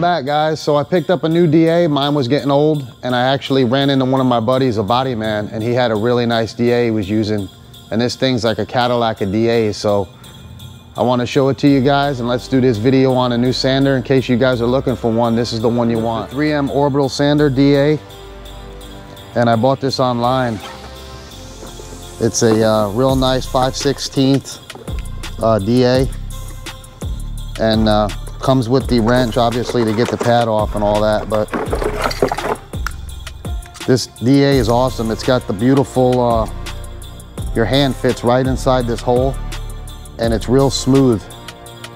back guys. So I picked up a new DA, mine was getting old and I actually ran into one of my buddies, a body man, and he had a really nice DA he was using. And this thing's like a Cadillac of DA. So I wanna show it to you guys and let's do this video on a new sander in case you guys are looking for one. This is the one you want. 3M Orbital Sander DA. And I bought this online. It's a uh, real nice 5 16th uh, DA. And uh, comes with the wrench, obviously, to get the pad off and all that, but this DA is awesome. It's got the beautiful, uh, your hand fits right inside this hole and it's real smooth.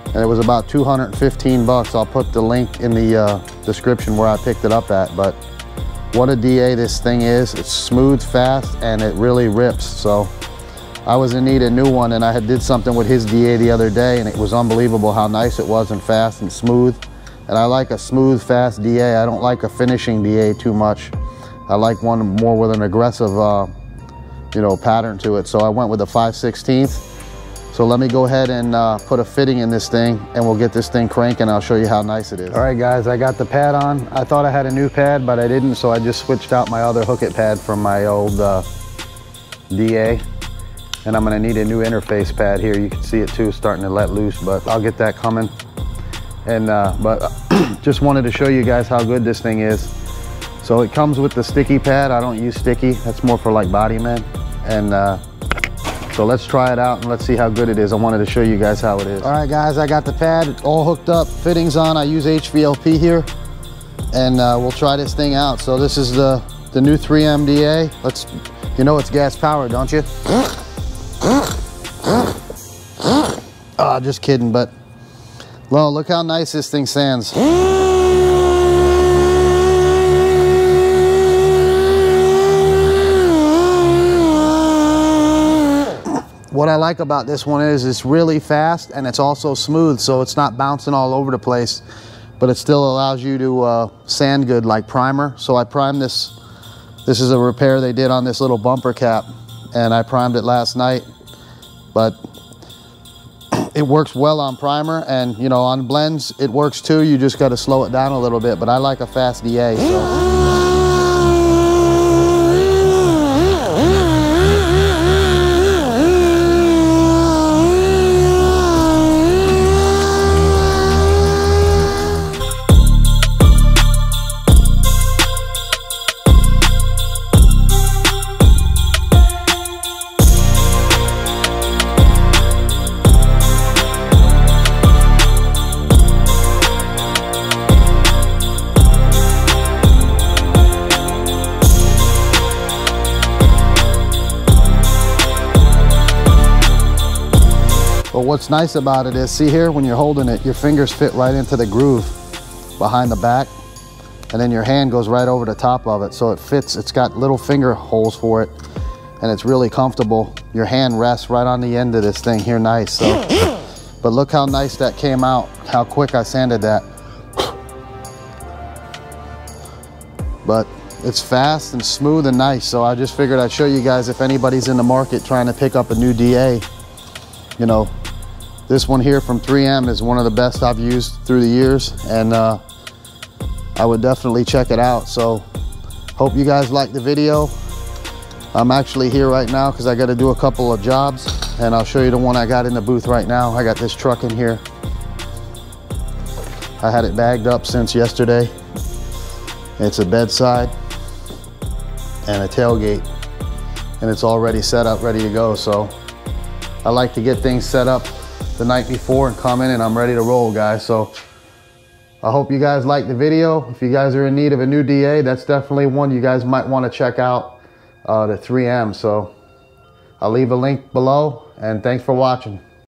And it was about 215 bucks. I'll put the link in the uh, description where I picked it up at, but what a DA this thing is. It's smooth, fast, and it really rips. So I was in need of a new one and I had did something with his DA the other day and it was unbelievable how nice it was and fast and smooth. And I like a smooth, fast DA. I don't like a finishing DA too much. I like one more with an aggressive, uh, you know, pattern to it. So I went with a 5 16th. So let me go ahead and uh, put a fitting in this thing and we'll get this thing cranking. And I'll show you how nice it is. All right, guys, I got the pad on. I thought I had a new pad, but I didn't. So I just switched out my other hook it pad from my old uh, DA and I'm gonna need a new interface pad here. You can see it too, starting to let loose, but I'll get that coming. And uh, But just wanted to show you guys how good this thing is. So it comes with the sticky pad. I don't use sticky. That's more for like body men. And uh, so let's try it out and let's see how good it is. I wanted to show you guys how it is. All right, guys, I got the pad all hooked up, fittings on. I use HVLP here and uh, we'll try this thing out. So this is the, the new 3MDA. Let's, you know it's gas powered, don't you? Oh, just kidding, but look how nice this thing sounds. What I like about this one is it's really fast and it's also smooth, so it's not bouncing all over the place, but it still allows you to uh, sand good like primer. So I primed this, this is a repair they did on this little bumper cap, and I primed it last night, but it works well on primer and you know on blends it works too you just got to slow it down a little bit but I like a fast DA so. But what's nice about it is, see here, when you're holding it, your fingers fit right into the groove behind the back, and then your hand goes right over the top of it. So it fits, it's got little finger holes for it, and it's really comfortable. Your hand rests right on the end of this thing here, nice. So, but look how nice that came out, how quick I sanded that. But it's fast and smooth and nice. So I just figured I'd show you guys if anybody's in the market trying to pick up a new DA, you know, this one here from 3M is one of the best I've used through the years and uh, I would definitely check it out. So hope you guys like the video. I'm actually here right now because I got to do a couple of jobs and I'll show you the one I got in the booth right now. I got this truck in here. I had it bagged up since yesterday. It's a bedside and a tailgate and it's already set up, ready to go. So I like to get things set up the night before and come in and I'm ready to roll guys. So I hope you guys like the video. If you guys are in need of a new DA, that's definitely one you guys might want to check out uh, the 3M. So I'll leave a link below and thanks for watching.